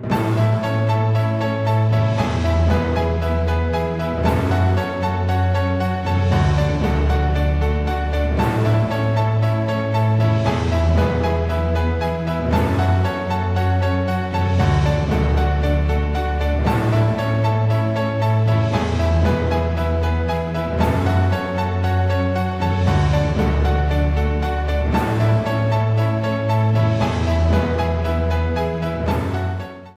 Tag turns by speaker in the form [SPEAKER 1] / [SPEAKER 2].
[SPEAKER 1] you